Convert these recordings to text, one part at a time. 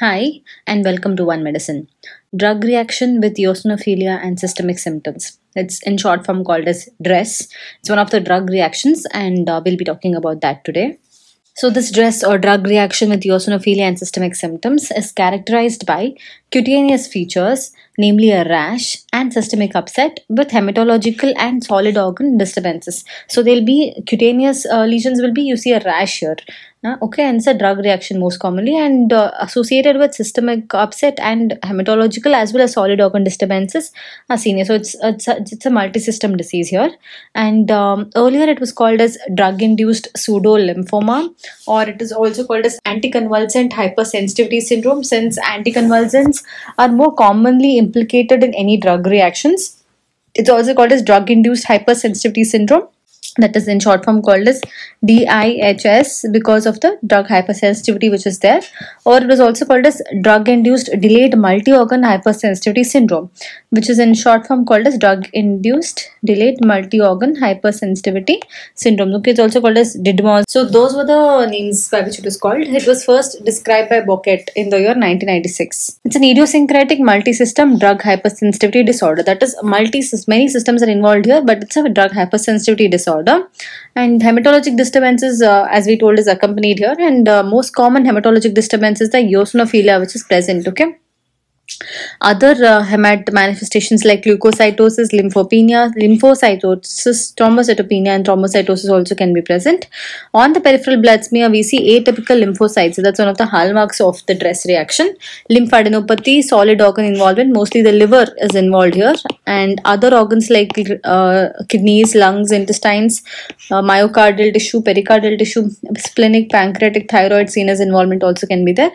Hi, and welcome to One Medicine. Drug reaction with eosinophilia and systemic symptoms. It's in short form called as DRESS. It's one of the drug reactions, and uh, we'll be talking about that today. So, this DRESS or drug reaction with eosinophilia and systemic symptoms is characterized by cutaneous features, namely a rash and systemic upset with hematological and solid organ disturbances. So, there'll be cutaneous uh, lesions, will be you see a rash here. Uh, okay, and it's a drug reaction most commonly and uh, associated with systemic upset and hematological as well as solid organ disturbances are seen. So it's it's a, it's a multi-system disease here, and um, earlier it was called as drug-induced pseudo lymphoma, or it is also called as anticonvulsant hypersensitivity syndrome, since anticonvulsants are more commonly implicated in any drug reactions. It's also called as drug-induced hypersensitivity syndrome that is in short form called as DIHS because of the drug hypersensitivity which is there. Or it was also called as drug induced delayed multi-organ hypersensitivity syndrome which is in short form called as drug induced delayed multi-organ hypersensitivity syndrome. Okay it's also called as DIDMOS so those were the names by which it was called. It was first described by Bocquet in the year 1996 it's an idiosyncratic multi-system drug hypersensitivity disorder. That is multi many systems are involved here but it's a drug hypersensitivity disorder and hematologic disturbances uh, as we told is accompanied here. And uh, most common hematologic disturbance is the eosinophilia which is present okay other uh, hemat manifestations like leukocytosis, lymphopenia, lymphocytosis, thrombocytopenia, and thrombocytosis also can be present. On the peripheral blood smear, we see atypical lymphocytes. So that's one of the hallmarks of the DRESS reaction. Lymphadenopathy, solid organ involvement, mostly the liver is involved here, and other organs like uh, kidneys, lungs, intestines, uh, myocardial tissue, pericardial tissue, splenic, pancreatic, thyroid, CNS involvement also can be there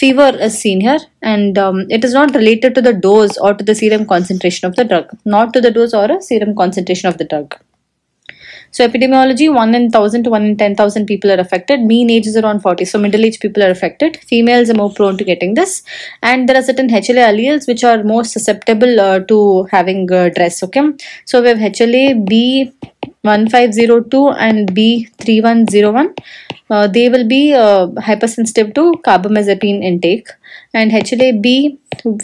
fever is seen here and um, it is not related to the dose or to the serum concentration of the drug not to the dose or a serum concentration of the drug. So epidemiology 1 in 1000 to 1 in 10000 people are affected. Mean age is around 40 so middle age people are affected. Females are more prone to getting this. And there are certain HLA alleles which are more susceptible uh, to having uh, DRESS okay? So we have HLA B 1502 and B3101 uh, they will be uh, hypersensitive to carbamazepine intake. And HLA-B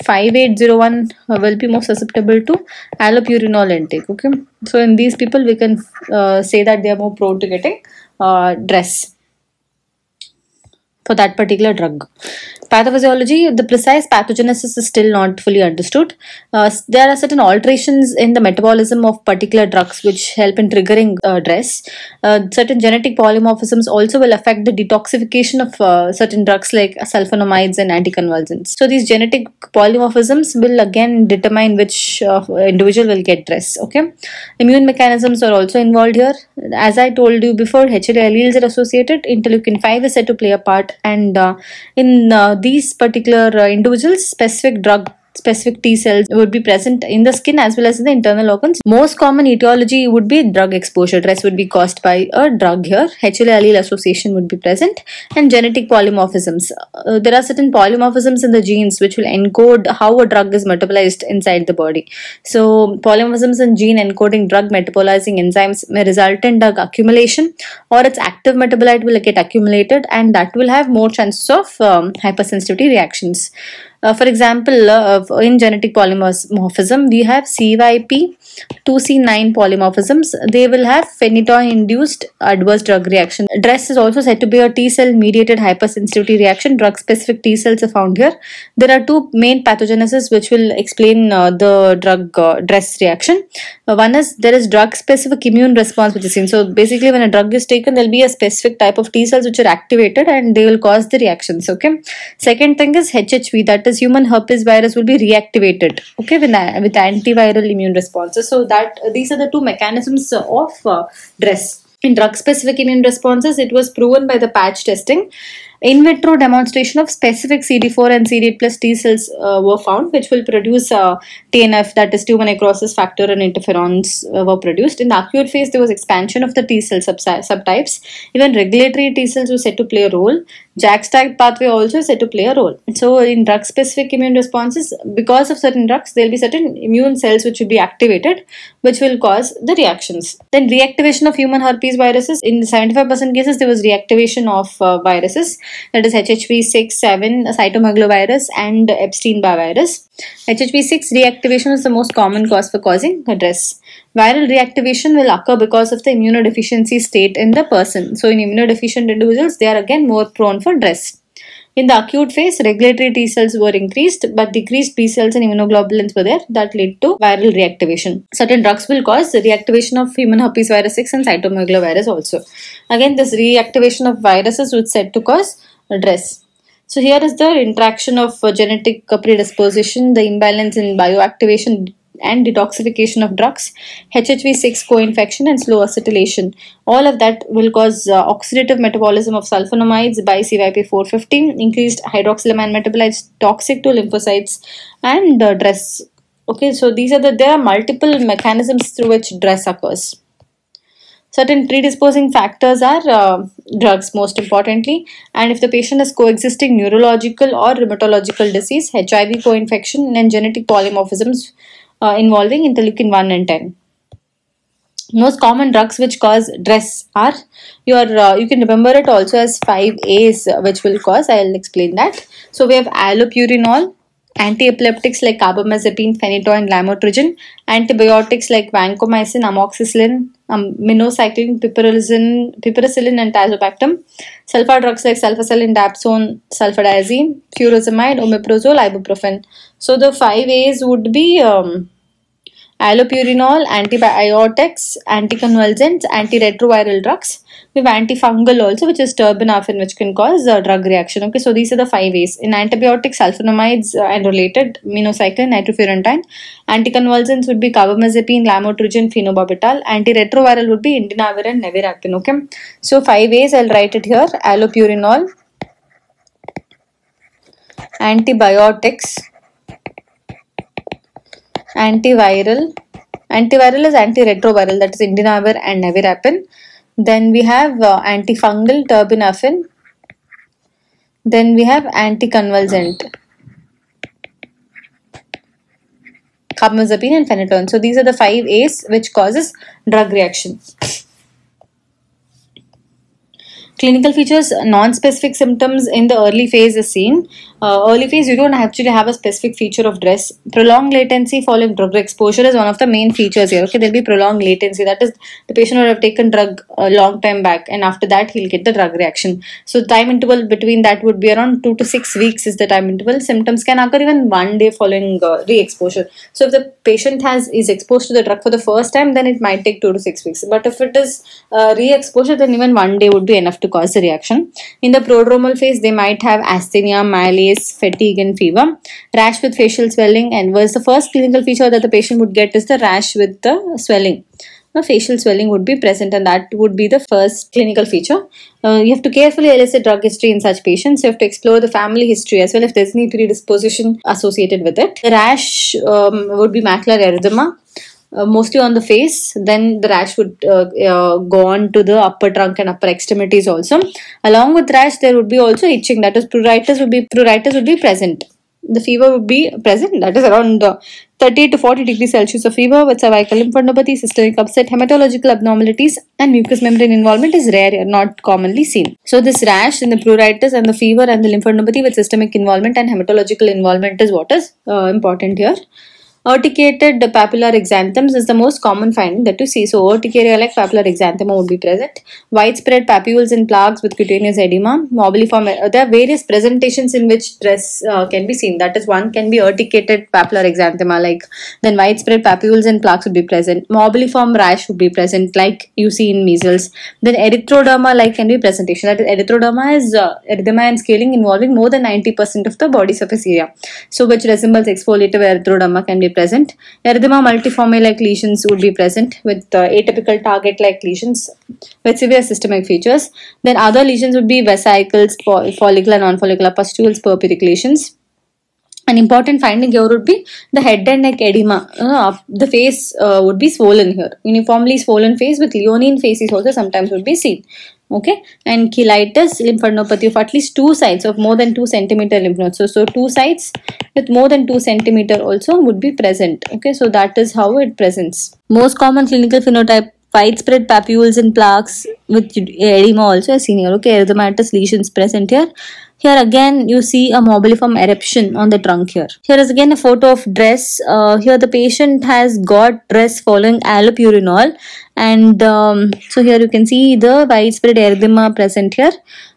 5801 uh, will be more susceptible to allopurinol intake okay? So in these people we can uh, say that they are more prone to getting uh, DRESS for that particular drug Pathophysiology, the precise pathogenesis is still not fully understood. Uh, there are certain alterations in the metabolism of particular drugs which help in triggering uh, DRESS. Uh, certain genetic polymorphisms also will affect the detoxification of uh, certain drugs like sulfonamides and anticonvulsants. So these genetic polymorphisms will again determine which uh, individual will get DRESS. Okay, immune mechanisms are also involved here. As I told you before, HLA alleles are associated. Interleukin 5 is said to play a part, and uh, in these particular uh, individuals specific drug specific T cells would be present in the skin as well as in the internal organs. Most common etiology would be drug exposure. DRESS would be caused by a drug here. HLA allele association would be present and genetic polymorphisms. Uh, there are certain polymorphisms in the genes which will encode how a drug is metabolized inside the body. So polymorphisms in gene encoding drug metabolizing enzymes may result in drug accumulation or its active metabolite will get accumulated and that will have more chances of um, hypersensitivity reactions. Uh, for example, uh, in genetic polymorphism, we have CYP 2C9 polymorphisms. They will have phenytoin-induced adverse drug reaction. DRESS is also said to be a T cell mediated hypersensitivity reaction. Drug specific T cells are found here. There are two main pathogenesis which will explain uh, the drug uh, DRESS reaction. Uh, one is there is drug specific immune response which is seen. So basically, when a drug is taken, there will be a specific type of T cells which are activated and they will cause the reactions. Okay. Second thing is HHV, that is human herpes virus will be reactivated okay with, with antiviral immune responses. So that uh, these are the two mechanisms of uh, DRESS. In drug specific immune responses it was proven by the patch testing in vitro demonstration of specific CD4 and CD8 plus T cells uh, were found, which will produce uh, TNF, that is tumor necrosis factor and interferons uh, were produced. In the acute phase, there was expansion of the T cell subtypes. Even regulatory T cells were said to play a role. JAK-STAT pathway also said to play a role. So in drug-specific immune responses, because of certain drugs, there will be certain immune cells which will be activated, which will cause the reactions. Then reactivation of human herpes viruses. In 75% cases, there was reactivation of uh, viruses, that is HHV6, 7, cytomegalovirus, and Epstein-Barr virus. HHV6 reactivation is the most common cause for causing DRESS. Viral reactivation will occur because of the immunodeficiency state in the person. So, in immunodeficient individuals, they are again more prone for DRESS. In the acute phase, regulatory T cells were increased, but decreased B cells and immunoglobulins were there that led to viral reactivation. Certain drugs will cause the reactivation of human herpes virus 6 and cytomegalovirus also. Again, this reactivation of viruses was said to cause DRESS. So here is the interaction of genetic predisposition, the imbalance in bioactivation and detoxification of drugs, HHV6 co-infection and slow acetylation. All of that will cause uh, oxidative metabolism of sulfonamides by CYP450, increased hydroxylamine metabolites toxic to lymphocytes and uh, DRESS. Okay, so these are the, there are multiple mechanisms through which DRESS occurs. Certain predisposing factors are uh, drugs, most importantly, and if the patient has coexisting neurological or rheumatological disease, HIV co-infection, and genetic polymorphisms uh, involving interleukin 1 and 10 most common drugs which cause DRESS are your uh, you can remember it also as 5 A's uh, which will cause I'll explain that. So we have allopurinol anti-epileptics like carbamazepine phenytoin lamotrigine antibiotics like vancomycin amoxicillin um, minocycline piperacillin piperacillin and tazobactam. Sulfa drugs like sulfasalazine dapsone sulfadiazine furosemide omeprazole ibuprofen. So the 5 A's would be um, allopurinol, antibiotics, anticonvulsants, antiretroviral drugs. We have antifungal also, which is terbinafine, which can cause a drug reaction. Okay, so these are the five ways. In antibiotics, sulfonamides uh, and related, minocycline, nitrofurantoin. Anticonvulsants would be carbamazepine, lamotrigine, phenobarbital. Antiretroviral would be indinavir and nevirapine. Okay, so five ways. I'll write it here. Allopurinol, antibiotics antiviral. Antiviral is antiretroviral, that is indinavir and nevirapine. Then we have uh, antifungal terbinafine. Then we have anticonvulsant. Carbamazepine and phenytoin. So these are the five A's which causes drug reaction. Clinical features, non-specific symptoms in the early phase is seen. Uh, early phase, you don't actually have a specific feature of DRESS. Prolonged latency following drug exposure is one of the main features here. Okay, there'll be prolonged latency. That is, the patient will have taken drug a long time back, and after that, he'll get the drug reaction. So, time interval between that would be around two to six weeks is the time interval. Symptoms can occur even one day following uh, re-exposure. So, if the patient has is exposed to the drug for the first time, then it might take two to six weeks. But if it is uh, re-exposure, then even one day would be enough to cause the reaction. In the prodromal phase, they might have asthenia, fatigue, and fever. Rash with facial swelling, and was the first clinical feature that the patient would get is the rash with the swelling. The facial swelling would be present, and that would be the first clinical feature. Uh, you have to carefully elicit drug history in such patients. You have to explore the family history as well if there's any predisposition associated with it. The rash um, would be macular erythema uh, mostly on the face. Then the rash would uh, uh, go on to the upper trunk and upper extremities also. Along with rash, there would be also itching. That is, pruritus would be pruritus would be present. The fever would be present. That is around 30 to 40 degrees Celsius of fever with cervical lymphadenopathy, systemic upset, hematological abnormalities, and mucous membrane involvement is rare, not commonly seen. So this rash and the pruritus and the fever and the lymphadenopathy with systemic involvement and hematological involvement is what is uh, important here. Urticated papular exanthems is the most common finding that you see. So, urticaria-like papular exanthema would be present. Widespread papules and plaques with cutaneous edema. Morbilliform. Uh, there are various presentations in which DRESS uh, can be seen. That is, one can be urticated papular exanthema, like then widespread papules and plaques would be present. Morbilliform rash would be present, like you see in measles. Then erythroderma-like can be presentation. That is, erythroderma is uh, erythema and scaling involving more than 90% of the body surface area. So, which resembles exfoliative erythroderma can be present. Erythema multiforme like lesions would be present with uh, atypical target like lesions with severe systemic features. Then other lesions would be vesicles, follicular, non-follicular pustules, lesions. An important finding here would be the head and neck edema. Uh, the face uh, would be swollen here. Uniformly swollen face with leonine facies also sometimes would be seen. Okay? And cheilitis lymphadenopathy of at least two sides of more than 2 centimeter lymph nodes so, so two sides with more than 2 centimeter also would be present. Okay? So that is how it presents. Most common clinical phenotype widespread papules and plaques with edema also as seen here. Okay? Erythematous lesions present here here again you see a morbilliform eruption on the trunk here. Here is again a photo of dress. Uh, here the patient has got dress following allopurinol and um, so here you can see the widespread erythema present here.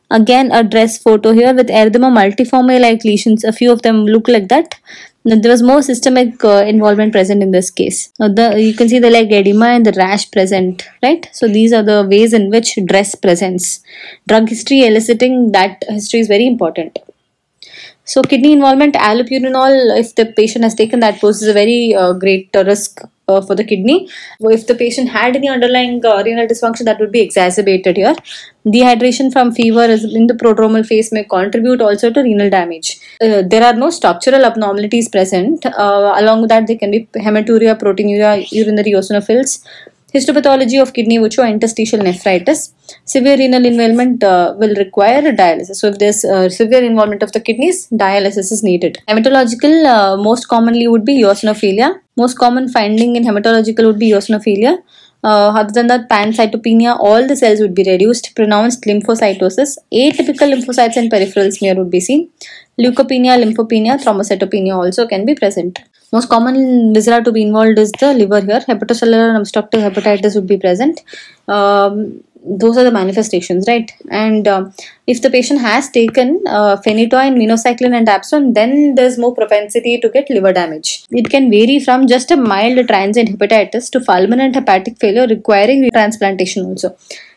Again a dress photo here with erythema multiforme like lesions. A few of them look like that there was more systemic uh, involvement present in this case. Now the you can see the leg edema and the rash present, right? So these are the ways in which dress presents. Drug history eliciting that history is very important. So kidney involvement, allopurinol, if the patient has taken that poses a very uh, great uh, risk uh, for the kidney. If the patient had any underlying uh, renal dysfunction, that would be exacerbated here. Dehydration from fever in the prodromal phase may contribute also to renal damage. Uh, there are no structural abnormalities present. Uh, along with that, there can be hematuria, proteinuria, urinary eosinophils, Histopathology of kidney interstitial nephritis. Severe renal involvement uh, will require dialysis. So if there's uh, severe involvement of the kidneys, dialysis is needed. Hematological uh, most commonly would be eosinophilia. Most common finding in hematological would be eosinophilia. Uh, other than that, pancytopenia, all the cells would be reduced. Pronounced lymphocytosis. Atypical lymphocytes and peripheral smear would be seen. Leukopenia, lymphopenia, thrombocytopenia also can be present. Most common viscera to be involved is the liver here. Hepatocellular and obstructive hepatitis would be present. Um, those are the manifestations, right? And uh, if the patient has taken uh, phenytoin, minocycline, and dapsone, then there's more propensity to get liver damage. It can vary from just a mild transient hepatitis to fulminant hepatic failure requiring transplantation also.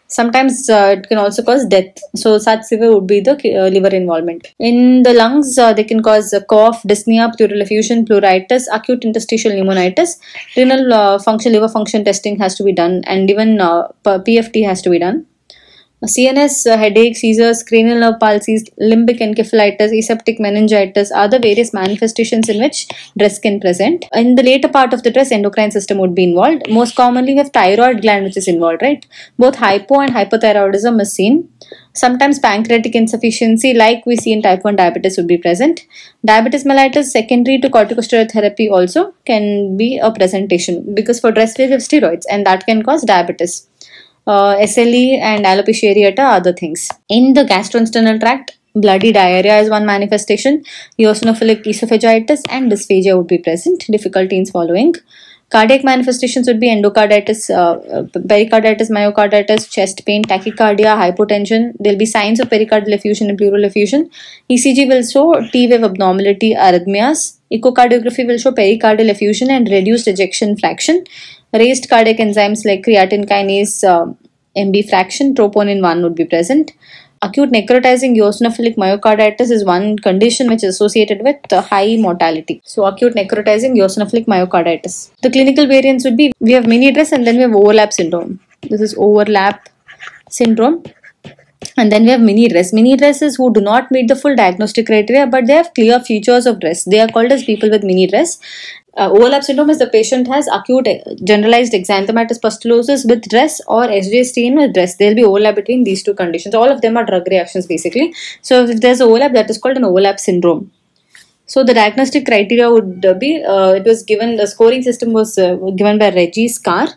Sometimes uh, it can also cause death. So such severe would be the uh, liver involvement. In the lungs, uh, they can cause cough, dyspnea, pleural effusion, pleuritis, acute interstitial pneumonitis. Renal uh, function, liver function testing has to be done, and even uh, PFT has to be done. CNS uh, headache, seizures, cranial nerve palsies, limbic encephalitis, aseptic meningitis are the various manifestations in which DRESS can present. In the later part of the DRESS, endocrine system would be involved. Most commonly, we have thyroid gland which is involved, right? Both hypo and hypothyroidism is seen. Sometimes pancreatic insufficiency, like we see in type 1 diabetes, would be present. Diabetes mellitus, secondary to corticosteroid therapy, also can be a presentation because for DRESS we have steroids and that can cause diabetes uh, SLE and alopecia areata are other things. In the gastrointestinal tract, bloody diarrhea is one manifestation, eosinophilic esophagitis and dysphagia would be present, difficulty in swallowing. Cardiac manifestations would be endocarditis, uh, pericarditis, myocarditis, chest pain, tachycardia, hypotension. There will be signs of pericardial effusion and pleural effusion. ECG will show T-wave abnormality, arrhythmias. Echocardiography will show pericardial effusion and reduced ejection fraction. Raised cardiac enzymes like creatine kinase, uh, MB fraction, troponin 1 would be present. Acute necrotizing eosinophilic myocarditis is one condition which is associated with high mortality. So, acute necrotizing eosinophilic myocarditis. The clinical variants would be we have mini dress and then we have overlap syndrome. This is overlap syndrome. And then we have mini dress. Mini dresses who do not meet the full diagnostic criteria but they have clear features of dress. They are called as people with mini dress uh, overlap syndrome is the patient has acute generalized exanthematous pustulosis with DRESS or SJSTN with DRESS. There will be overlap between these two conditions. All of them are drug reactions basically. So if there's overlap, that is called an overlap syndrome. So the diagnostic criteria would be, uh, it was given, the scoring system was uh, given by RegiSCAR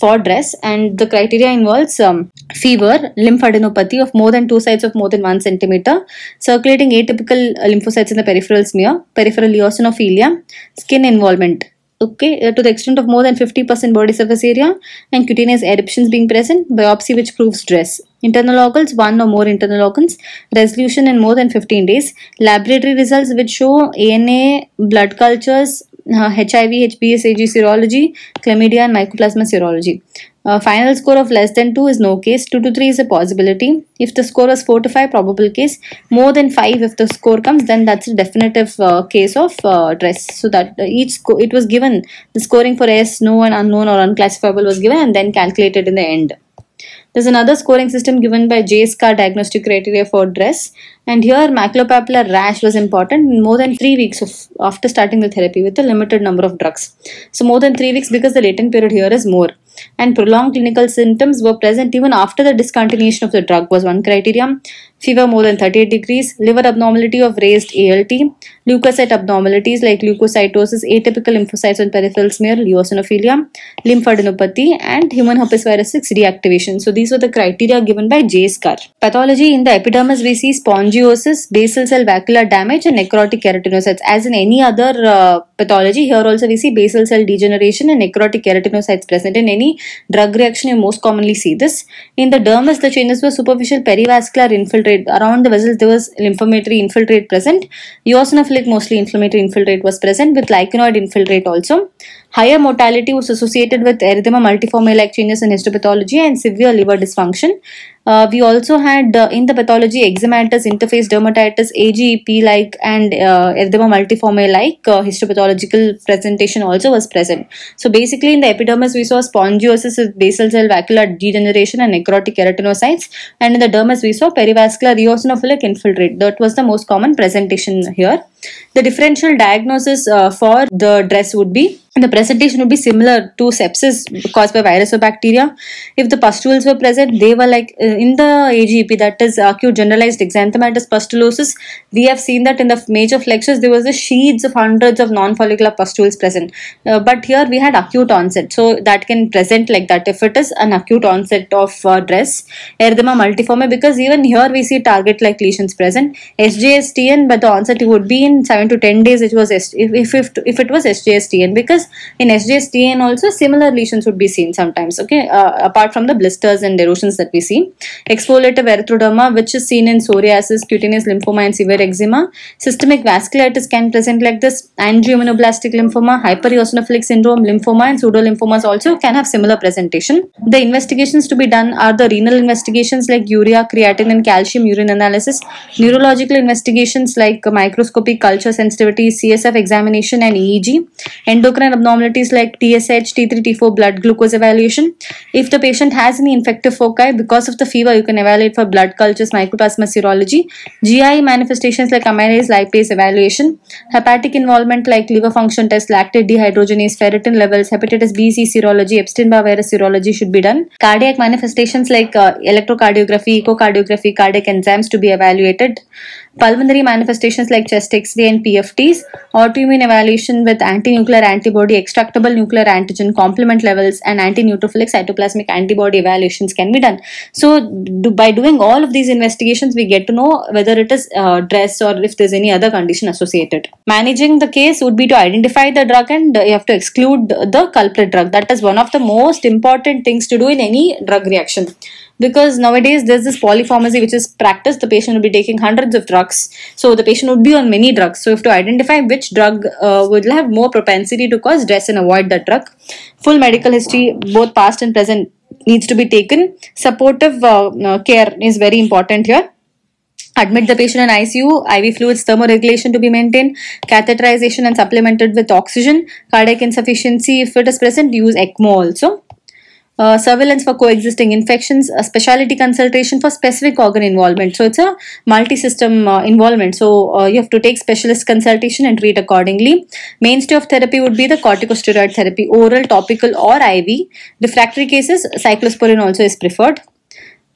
for DRESS and the criteria involves um, fever, lymphadenopathy of more than two sides of more than one centimeter, circulating atypical lymphocytes in the peripheral smear, peripheral eosinophilia, skin involvement. Okay, uh, to the extent of more than 50% body surface area and cutaneous eruptions being present, biopsy which proves DRESS. Internal organs, one or more internal organs, resolution in more than 15 days, laboratory results which show ANA, blood cultures, uh, HIV, HBS, AG serology, chlamydia and mycoplasma serology. Uh, final score of less than 2 is no case, 2 to 3 is a possibility. If the score is 4 to 5, probable case. More than 5 if the score comes, then that's a definitive uh, case of uh, DRESS. So that uh, each score, it was given, the scoring for S, no and unknown or unclassifiable was given and then calculated in the end. There's another scoring system given by JSCAR diagnostic criteria for DRESS. And here maculopapular rash was important in more than 3 weeks of, after starting the therapy with a limited number of drugs. So more than 3 weeks because the latent period here is more. And prolonged clinical symptoms were present even after the discontinuation of the drug was one criteria. Fever more than 38 degrees, liver abnormality of raised ALT, leukocyte abnormalities like leukocytosis, atypical lymphocytes on peripheral smear, lymphadenopathy, and human herpes virus 6 reactivation. So these were the criteria given by J. Pathology in the epidermis we see spongiosis, basal cell vacuolar damage, and necrotic keratinocytes. As in any other uh, pathology, here also we see basal cell degeneration and necrotic keratinocytes present. In any drug reaction, you most commonly see this. In the dermis, the changes were superficial perivascular infiltrate. Around the vessels, there was inflammatory infiltrate present. Eosinophilic, mostly inflammatory infiltrate was present with lichenoid infiltrate also. Higher mortality was associated with erythema multiforme like changes in histopathology and severe liver dysfunction. Uh, we also had uh, in the pathology eczematous interface dermatitis, AGEP like and uh, erythema multiforme like uh, histopathological presentation also was present. So basically in the epidermis we saw spongiosis with basal cell vacuolar degeneration and necrotic keratinocytes and in the dermis we saw perivascular eosinophilic infiltrate. That was the most common presentation here. The differential diagnosis uh, for the dress would be the presentation would be similar to sepsis caused by virus or bacteria. If the pustules were present, they were like uh, in the AGEP, that is acute generalized exanthematous pustulosis. We have seen that in the major flexures there was a sheets of hundreds of non-follicular pustules present. Uh, but here we had acute onset, so that can present like that if it is an acute onset of uh, dress erythema multiforme. Because even here we see target-like lesions present. SJSTN, but the onset would be in seven to ten days. It was if if if, if it was SJSTN because in SJSTN also similar lesions would be seen sometimes. Okay, uh, apart from the blisters and erosions that we see, exfoliative erythroderma, which is seen in psoriasis, cutaneous lymphoma, and severe eczema. Systemic vasculitis can present like this. Angioimmunoblastic lymphoma, hypereosinophilic syndrome, lymphoma, and pseudolymphomas also can have similar presentation. The investigations to be done are the renal investigations like urea, creatinine, and calcium urine analysis, neurological investigations like microscopic culture sensitivity, CSF examination, and EEG, endocrine abnormalities like TSH, T3, T4 blood glucose evaluation. If the patient has any infective foci because of the fever, you can evaluate for blood cultures, mycoplasma serology, GI manifestations like amylase lipase evaluation, hepatic involvement like liver function test, lactate dehydrogenase, ferritin levels, hepatitis B, C serology, Epstein-Barr virus serology should be done. Cardiac manifestations like uh, electrocardiography, echocardiography, cardiac enzymes to be evaluated. Pulmonary manifestations like chest X-ray and PFTs, autoimmune evaluation with anti-nuclear antibody, extractable nuclear antigen, complement levels, and anti-neutrophilic cytoplasmic antibody evaluations can be done. So, do, by doing all of these investigations, we get to know whether it is uh, dress or if there's any other condition associated. Managing the case would be to identify the drug and uh, you have to exclude the culprit drug. That is one of the most important things to do in any drug reaction because nowadays there's this polypharmacy which is practiced. The patient will be taking hundreds of drugs. So the patient would be on many drugs. So if to identify which drug uh, would have more propensity to cause dress and avoid that drug. Full medical history both past and present needs to be taken. Supportive uh, uh, care is very important here. Admit the patient in ICU, IV fluids thermoregulation to be maintained, catheterization and supplemented with oxygen, cardiac insufficiency if it is present, use ECMO also uh, surveillance for coexisting infections, a specialty consultation for specific organ involvement. So it's a multi-system uh, involvement. So uh, you have to take specialist consultation and treat accordingly. Mainstay of therapy would be the corticosteroid therapy, oral, topical or IV. Refractory cases, cyclosporin also is preferred.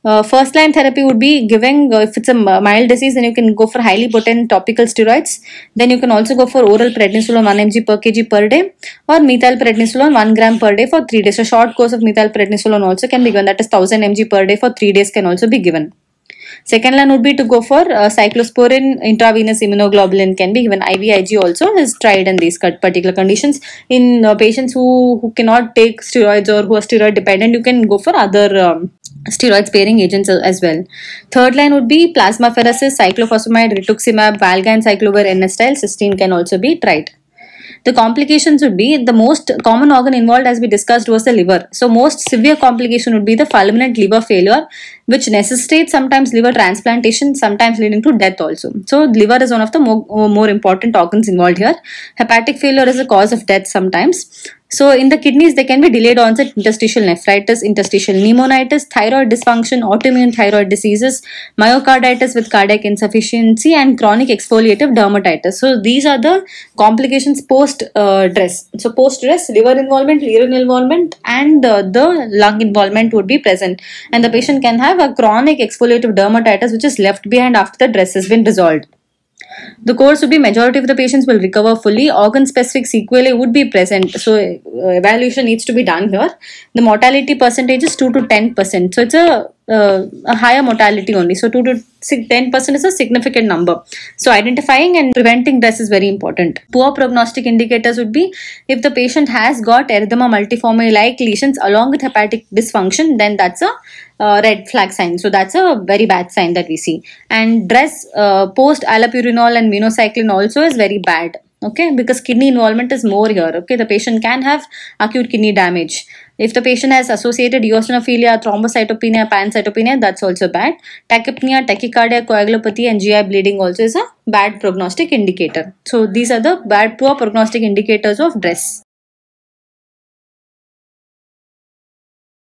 Uh, first line therapy would be giving uh, if it's a mild disease then you can go for highly potent topical steroids. Then you can also go for oral prednisolone 1 mg per kg per day or methyl prednisolone 1 gram per day for 3 days. A short course of methyl prednisolone also can be given. That is 1000 mg per day for 3 days can also be given Second line would be to go for uh, cyclosporin intravenous immunoglobulin can be given. IVIG also is tried in these particular conditions. In uh, patients who, who cannot take steroids or who are steroid dependent, you can go for other um, steroid sparing agents as well. Third line would be plasmapheresis, cyclophosphamide, rituximab, valganciclovir N-acetyl cysteine can also be tried. The complications would be the most common organ involved as we discussed was the liver. So most severe complication would be the fulminant liver failure which necessitates sometimes liver transplantation sometimes leading to death also. So liver is one of the more, more important organs involved here. Hepatic failure is a cause of death sometimes. So in the kidneys, there can be delayed onset interstitial nephritis, interstitial pneumonitis, thyroid dysfunction, autoimmune thyroid diseases, myocarditis with cardiac insufficiency, and chronic exfoliative dermatitis. So these are the complications post uh, dress. So post dress, liver involvement, urine involvement, and uh, the lung involvement would be present, and the patient can have a chronic exfoliative dermatitis which is left behind after the dress has been dissolved. The course would be majority of the patients will recover fully. Organ specific sequelae would be present. So uh, evaluation needs to be done here. The mortality percentage is 2 to 10 percent. So it's a uh, a higher mortality only. So 2 to 10 percent is a significant number. So identifying and preventing this is very important. Poor prognostic indicators would be if the patient has got erythema multiforme like lesions along with hepatic dysfunction, then that's a uh, red flag sign. So that's a very bad sign that we see. And dress uh, post allopurinol and minocycline also is very bad okay? Because kidney involvement is more here okay? The patient can have acute kidney damage. If the patient has associated eosinophilia thrombocytopenia pancytopenia that's also bad. Tachypnea tachycardia coagulopathy and gi bleeding also is a bad prognostic indicator. So these are the bad poor prognostic indicators of dress